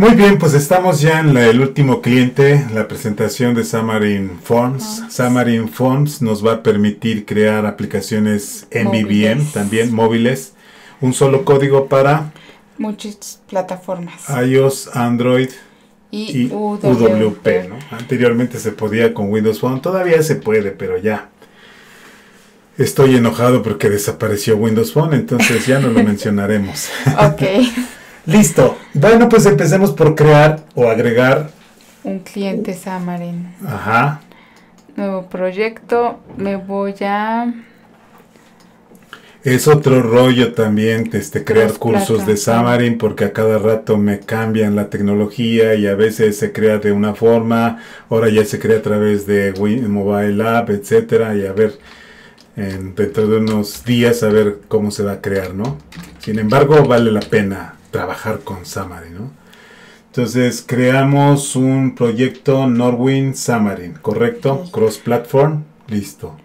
Muy bien, pues estamos ya en la- el último cliente, la presentación de Xamarin Forms. Xamarin Forms nos va a permitir crear aplicaciones MVVM, Móviles. también móviles. Un solo código para Muchas plataformas. iOS, Android y, y UWP. UWP. ¿no? Anteriormente se podía con Windows Phone, todavía se puede, pero ya. Estoy enojado porque desapareció Windows Phone, entonces ya no lo mencionaremos. Ok. Listo. Bueno, pues empecemos por crear o agregar. Un cliente Xamarin. Ajá. Nuevo proyecto. Me voy a. Es otro rollo también este, crear cursos de. Xamarin porque a cada rato me cambian la tecnología y a veces se crea de una forma, ahora ya se crea a través de Win- Mobile App, etcétera, y a ver en- dentro de unos días a ver cómo se va a crear, ¿no? Sin embargo, vale la pena trabajar con Xamarin, ¿no? Entonces creamos un proyecto Norwin Xamarin, ¿correcto? Sí. Cross Platform, listo.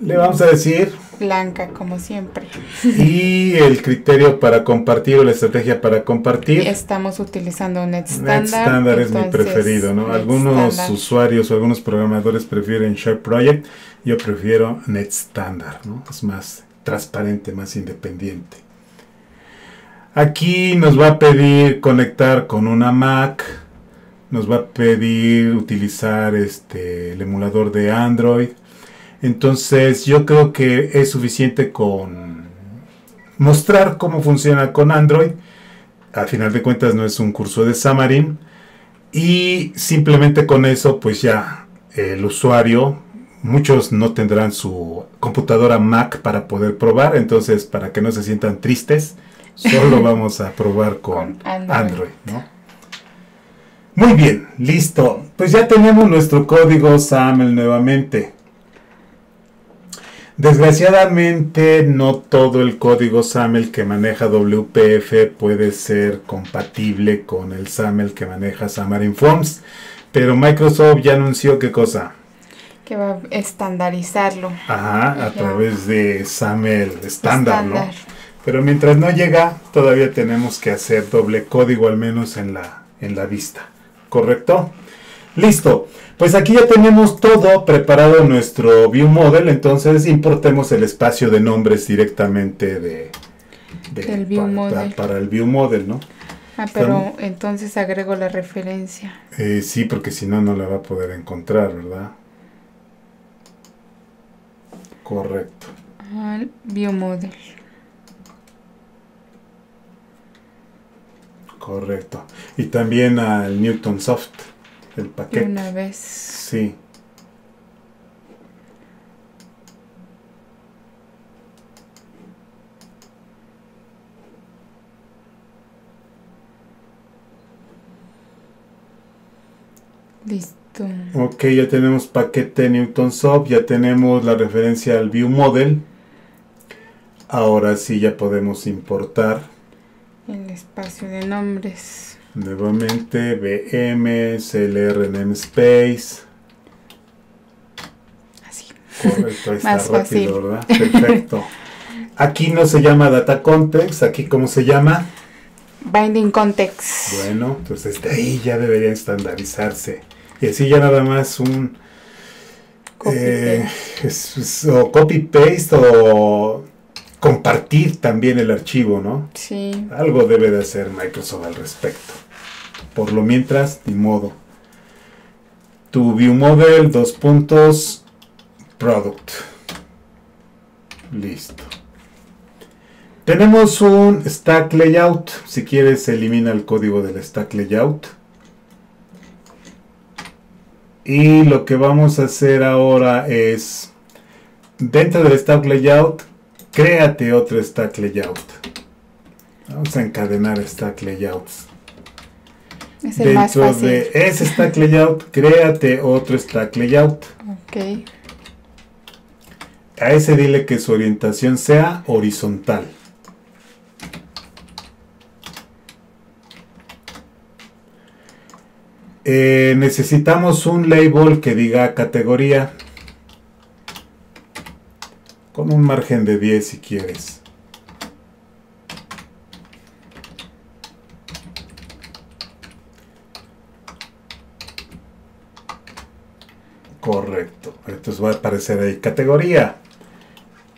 Le vamos a decir Blanca, como siempre. y el criterio para compartir o la estrategia para compartir. Estamos utilizando NetStandard. NetStandard es mi preferido, ¿no? Algunos usuarios o algunos programadores prefieren Share Project, yo prefiero NetStandard, ¿no? Es más transparente, más independiente. Aquí nos va a pedir conectar con una Mac, nos va a pedir utilizar este el emulador de Android. Entonces, yo creo que es suficiente con mostrar cómo funciona con Android. Al final de cuentas no es un curso de Xamarin. Y simplemente con eso, pues ya el usuario, muchos no tendrán su computadora Mac para poder probar. Entonces, para que no se sientan tristes, solo vamos a probar con, Con Android. Android. ¿no? Muy bien, listo. Pues ya tenemos nuestro código SAML nuevamente. Desgraciadamente no todo el código SAML que maneja WPF puede ser compatible con el SAML que maneja Xamarin Forms, pero Microsoft ya anunció qué cosa. Que va a estandarizarlo. Ajá, a Ajá. través de SAML estándar, ¿no? Pero mientras no llega, todavía tenemos que hacer doble código al menos en la, en la vista. ¿Correcto? Listo. Pues aquí ya tenemos todo preparado nuestro view model, entonces importemos el espacio de nombres directamente de, de- Del view para, model. para el view model, ¿no? Ah, pero entonces agrego la referencia. Eh, sí, porque si no, no la va a poder encontrar, ¿verdad? Correcto. Al view model. Correcto. Y también al Newton Soft, el paquete. una vez. Sí. Listo. Ok, ya tenemos paquete Newton Soft, ya tenemos la referencia al View Model. Ahora sí ya podemos importar El espacio de nombres. nuevamente VM, CLR namespace. Así. Correcto, está Más rápido, fácil. ¿verdad? Perfecto. Aquí no se llama Data Context, aquí ¿cómo se llama? Binding context. Bueno, entonces de ahí ya debería estandarizarse. Y así ya nada más un Copy eh, paste. es- es- o copy paste o compartir también el archivo, ¿no? Sí. Algo debe de hacer Microsoft al respecto. Por lo mientras, ni modo. Tu view model, dos puntos, product. Listo. Tenemos un stack layout. Si quieres, elimina el código del stack layout. Y lo que vamos a hacer ahora es, dentro del stack layout, créate otro stack layout. Vamos a encadenar stack layouts. Es el más Dentro fácil. de ese stack layout, créate otro stack layout. Ok. A ese dile que su orientación sea horizontal. Eh, necesitamos un label que diga categoría. Un margen de 10 si quieres. Correcto. Entonces va a aparecer ahí categoría.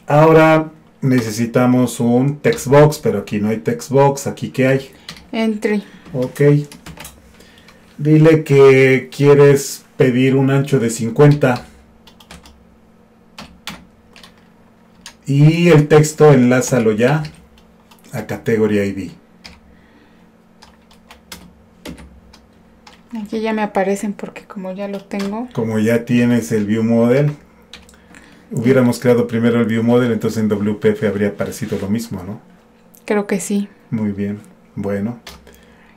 Ahora necesitamos un text box pero aquí no hay text box ¿Aquí qué hay? Entry. Ok. Dile que quieres pedir un ancho de 50. Y el texto enlázalo ya a categoría ID. Aquí ya me aparecen porque como ya lo tengo. Como ya tienes el view model, hubiéramos creado primero el view model, entonces en WPF habría aparecido lo mismo, ¿no? Creo que sí. Muy bien. Bueno,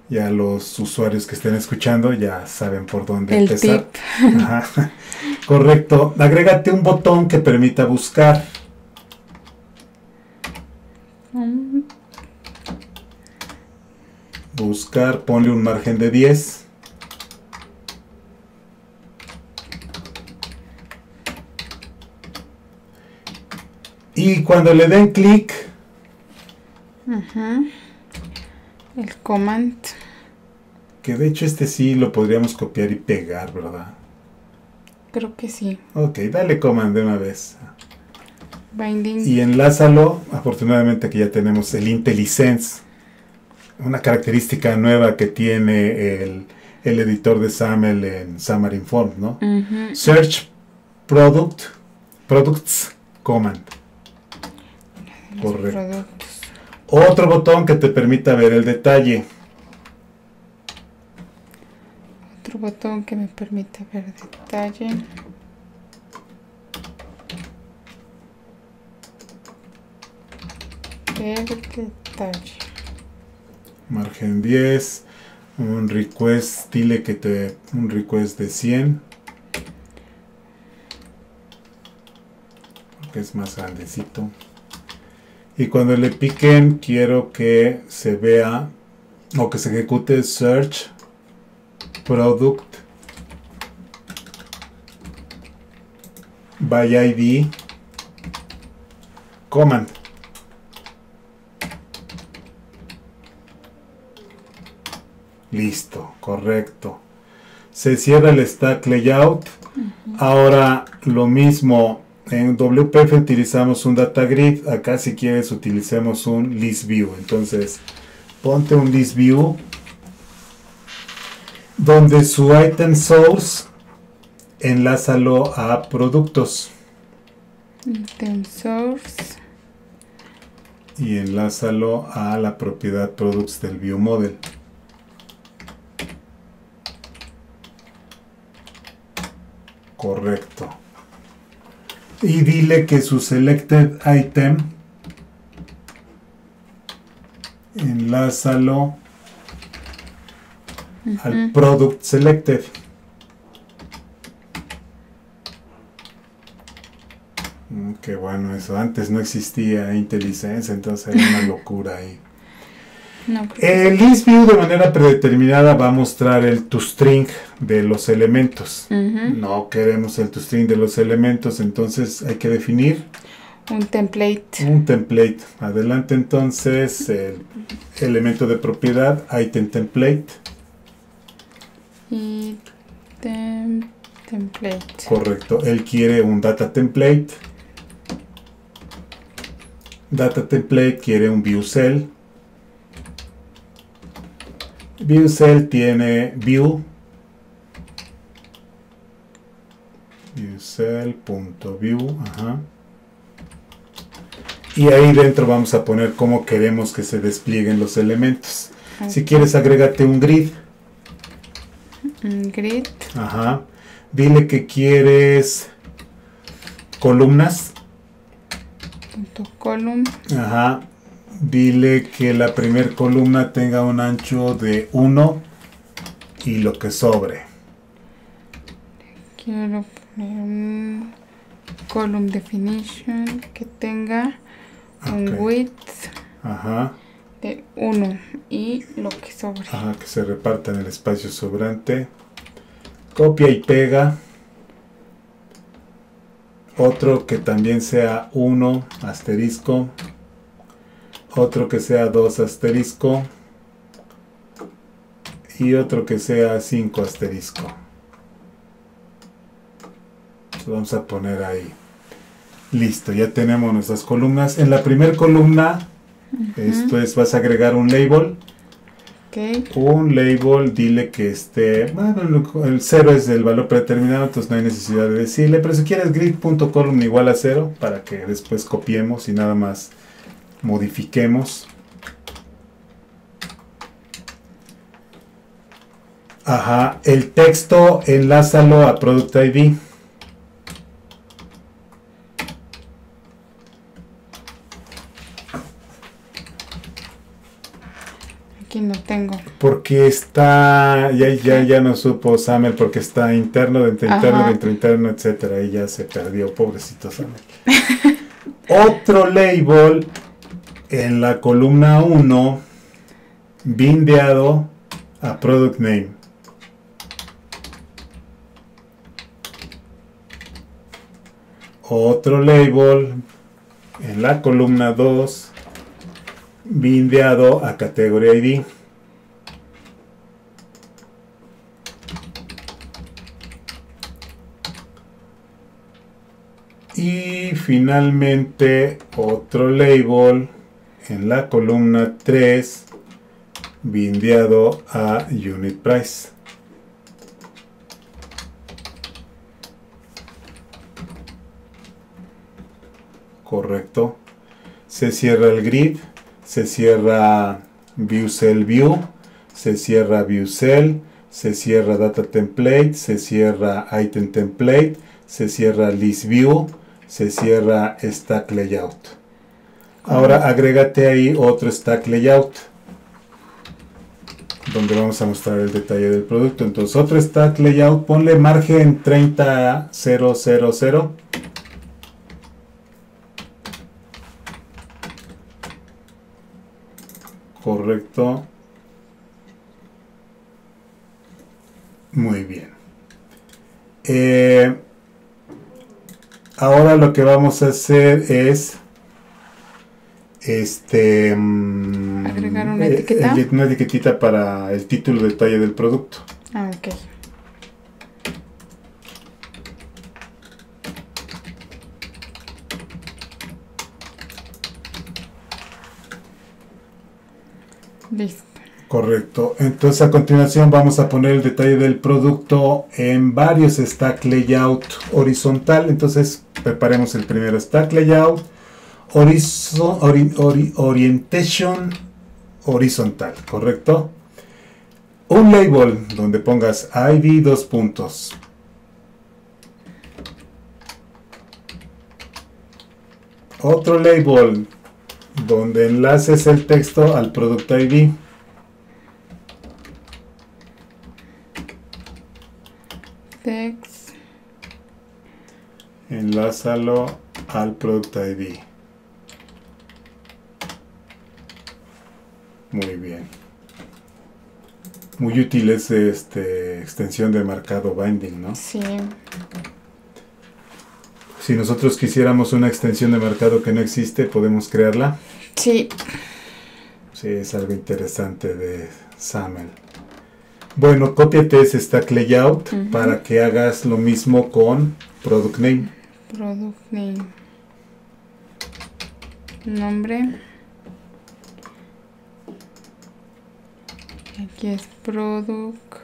ya los usuarios que estén escuchando ya saben por dónde El empezar. Ajá. Correcto. Agrégate un botón que permita buscar. Buscar, ponle un margen de 10. Y cuando le den clic. El command. que de hecho este sí lo podríamos copiar y pegar, ¿verdad? Creo que sí. Ok, dale command de una vez. Binding. Y enlázalo, afortunadamente que ya tenemos el IntelliSense, una característica nueva que tiene el, el editor de SAML en Xamarin Forms, ¿no? Search Product, Products Command. Correcto. productos. Otro botón que te permita ver el detalle. Otro botón que me permite ver detalle. Ver detalle. Margen 10. Un request, dile que te. Un request de 100. Porque es más grandecito. Y cuando le piquen, quiero que se vea o que se ejecute search product by ID command. Listo, correcto. Se cierra el stack layout. Ahora lo mismo en WPF utilizamos un data grid. Acá si quieres utilicemos un list view. Entonces ponte un list view donde su item source enlázalo a productos Item source. y enlázalo a la propiedad products del view model. Correcto. Y dile que su selected item enlázalo al product selected. Mm, Qué bueno eso. Antes no existía IntelliSense, entonces hay una locura ahí. No, creo que El list view de manera predeterminada va a mostrar el toString de los elementos. No queremos el toString de los elementos, entonces hay que definir Un template. un template. Adelante entonces el elemento de propiedad, item template. Y tem- template. Correcto. Él quiere un data template. Data template quiere un view cell. View cell tiene view. View cell punto view. Ajá. Y ahí dentro vamos a poner cómo queremos que se desplieguen los elementos. Si quieres, agrégate un grid. Un grid. Ajá. Dile que quieres columnas. Punto column. Ajá. Dile que la primer columna tenga un ancho de 1 y lo que sobre. Quiero poner un column definition que tenga un width Ajá. de 1 y lo que sobre. Ajá, que se reparta en el espacio sobrante. Copia y pega. Otro que también sea 1 asterisco. Otro que sea 2 asterisco. Y otro que sea 5 asterisco. vamos a poner ahí. Listo, ya tenemos nuestras columnas. En la primera columna, esto es, vas a agregar un label. Ok. Un label, dile que esté, bueno, el 0 es el valor predeterminado, entonces no hay necesidad de decirle, pero si quieres grid.column igual a 0, para que después copiemos y nada más modifiquemos. Ajá, el texto enlázalo a Product ID. Aquí no tengo. Porque está, ya, ya, ya no supo Samuel, porque está interno, dentro interno, Ajá. dentro interno, etcétera, y ya se perdió, pobrecito Samuel. Otro label en la columna 1, bindeado a product name. Otro label en la columna 2, bindeado a category ID. Y finalmente otro label en la columna 3 bindeado a unit price. Correcto. Se cierra el grid, se cierra view cell view, se cierra view cell, se cierra data template, se cierra item template, se cierra list view, se cierra stack layout. Ahora agrégate ahí otro stack layout donde vamos a mostrar el detalle del producto. Entonces otro stack layout, ponle margen 30000. Correcto. Muy bien. Eh, ahora lo que vamos a hacer es este mm, Agregar una eh, etiqueta. eh, una etiquetita para el título detalle del producto. Ah, ok. Listo. Correcto. Entonces a continuación vamos a poner el detalle del producto en varios stack layout horizontal. Entonces preparemos el primer stack layout. Horizo- ori- ori- orientation horizontal, ¿correcto? Un label donde pongas ID dos puntos. Otro label donde enlaces el texto al product ID. Text. Enlázalo al Product ID. Muy bien. Muy útil es este extensión de marcado binding, ¿no? Sí. Si nosotros quisiéramos una extensión de marcado que no existe, podemos crearla. Sí. Sí, es algo interesante de SAML. Bueno, cópiate ese stack layout para que hagas lo mismo con product name. Product name. Nombre. Aquí es product.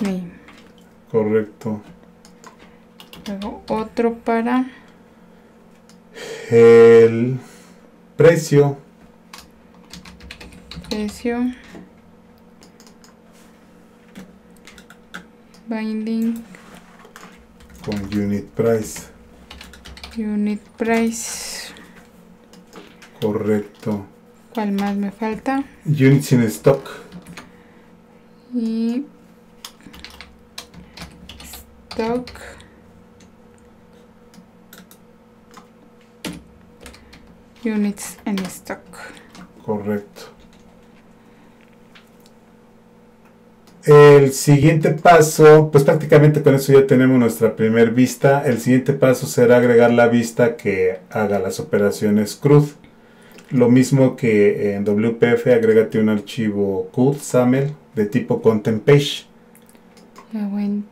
Name. Correcto. Luego otro para El precio. precio. Binding. con unit price. Unit price. Correcto. ¿Cuál más me falta? Units in stock. Y stock. Units en stock. Correcto. El siguiente paso, pues prácticamente con eso ya tenemos nuestra primer vista. El siguiente paso será agregar la vista que haga las operaciones CRUD. Lo mismo que en WPF, agrégate un archivo CUD, SAML, de tipo content page. Ya voy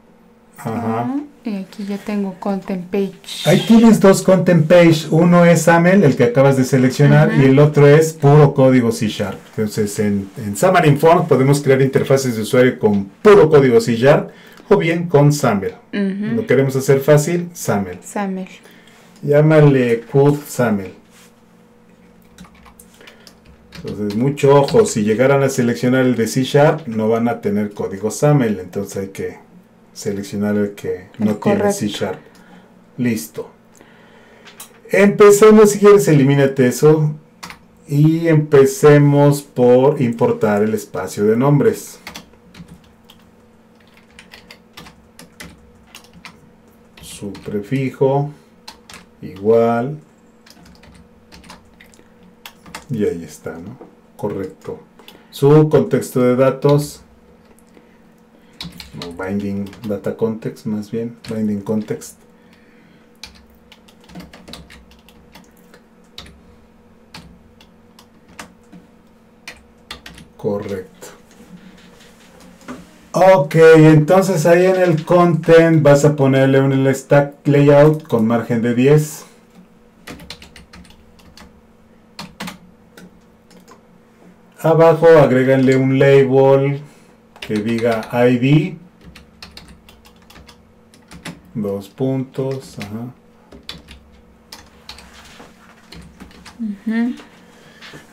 Ajá. Y aquí ya tengo content page. Ahí tienes dos content page. Uno es SAML, el que acabas de seleccionar, Ajá. y el otro es puro código C Sharp. Entonces, en, en Forms podemos crear interfaces de usuario con puro código C Sharp o bien con SAML. Lo queremos hacer fácil, SAML. Samel. Llámale CUD SAML. Entonces, mucho ojo, si llegaran a seleccionar el de C Sharp, no van a tener código SAML, entonces hay que seleccionar el que no tiene C. Sharp. Listo. Empecemos, si quieres, elimínate eso. Y empecemos por importar el espacio de nombres. Su prefijo igual y ahí está, ¿no? Correcto. Su contexto de datos, binding data context más bien, binding context. Correcto. Ok, entonces ahí en el content vas a ponerle un stack layout con margen de 10. Abajo agréganle un label que diga ID. Dos puntos. Ajá.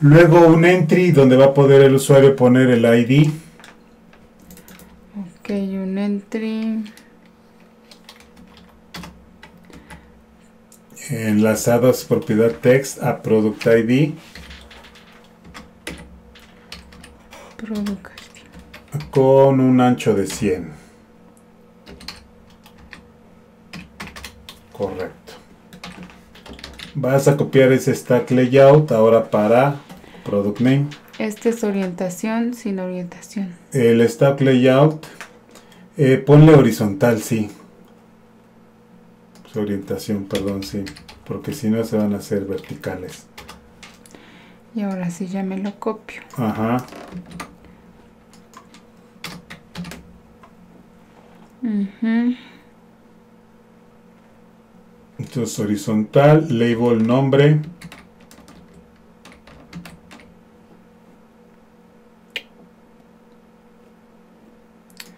Luego un entry donde va a poder el usuario poner el ID. Ok, un entry. Enlazados propiedad text a product ID. Product. Con un ancho de 100. Correcto. Vas a copiar ese stack layout ahora para product name. Este es orientación sin orientación. El stack layout, eh, ponle horizontal, sí. Su orientación, perdón, sí. Porque si no se van a hacer verticales. Y ahora sí ya me lo copio. Ajá. Ujú. Entonces horizontal, label nombre.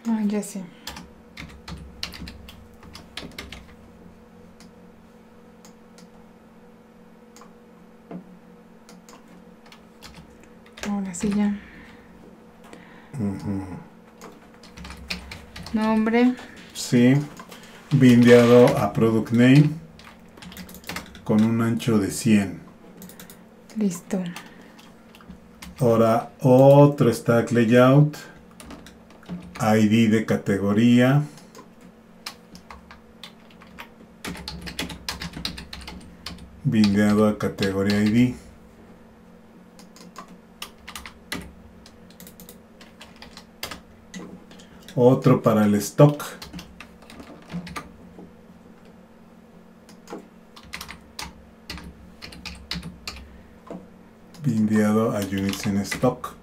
Ah, ya sé. Ahora sí ya. Nombre. Sí, bindeado a product name con un ancho de 100. Listo. Ahora otro stack layout, ID de categoría, bindeado a categoría ID. Otro para el stock. Bindeado a units en stock.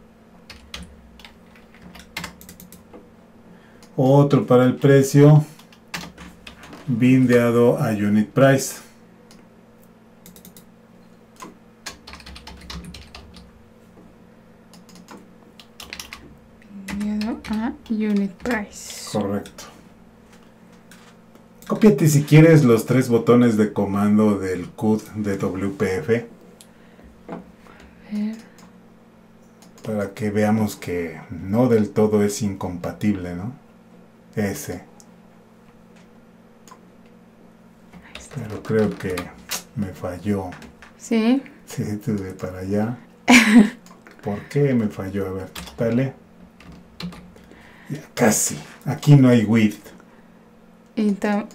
Otro para el precio. Bindeado a unit price. Enviado a unit price. Correcto. Cópiate si quieres los tres botones de comando del CUD de WPF para que veamos que no del todo es incompatible, ¿no? Ese. Pero creo que me falló. Sí. Sí, tuve para allá. ¿Por qué me falló? A ver, dale. Ya, casi. Aquí no hay width.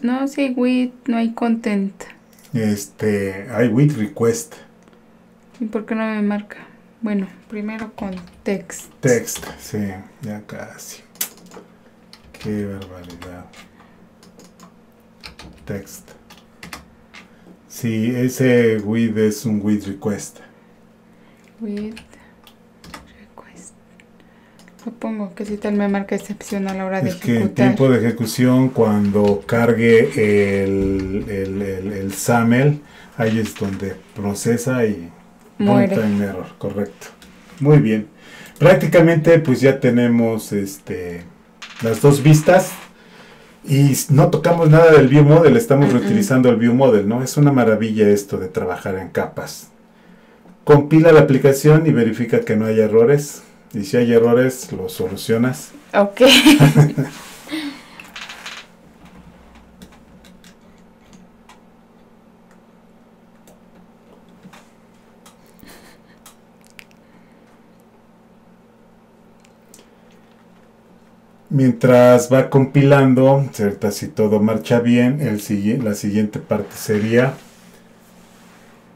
No, sí, with, no hay content. Este, hay width request. ¿Y por qué no me marca? Bueno, primero con text. Text, sí, ya casi. Qué barbaridad. Text. Sí, ese with es un with request. With request. Supongo que si tal me marca excepción a la hora de Es que ejecutar. tiempo de ejecución, cuando cargue el, el, el- el SAML, ahí es donde procesa y Muere. error, correcto. Muy bien. Prácticamente pues ya tenemos este las dos vistas y no tocamos nada del view model, estamos reutilizando el view model, ¿no? Es una maravilla esto de trabajar en capas. Compila la aplicación y verifica que no hay errores. Y si hay errores, los solucionas. Ok. Mientras va compilando, ¿cierto? si todo marcha bien, el, la siguiente parte sería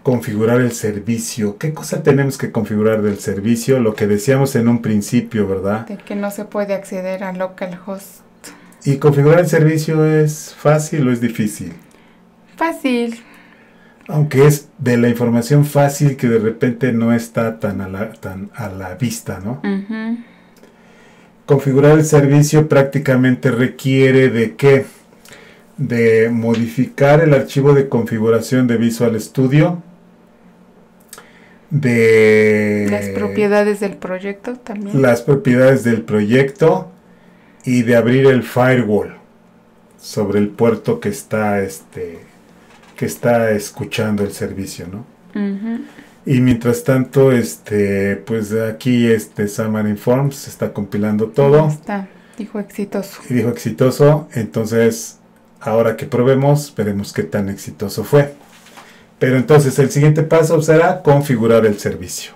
configurar el servicio. ¿Qué cosa tenemos que configurar del servicio? Lo que decíamos en un principio, ¿verdad? de que no se puede acceder a localhost. ¿Y configurar el servicio es fácil o es difícil? Fácil. Aunque es de la información fácil que de repente no está tan a la, tan a la vista, ¿no? Configurar el servicio prácticamente requiere de qué? De modificar el archivo de configuración de Visual Studio, de Las propiedades del proyecto también. las propiedades del proyecto y de abrir el firewall sobre el puerto que está este que está escuchando el servicio, ¿no? Y mientras tanto, este, pues aquí este Xamarin Forms está compilando todo Está. Dijo exitoso. y dijo exitoso. Entonces, ahora que probemos, veremos qué tan exitoso fue. Pero entonces el siguiente paso será configurar el servicio.